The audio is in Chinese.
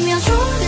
一秒钟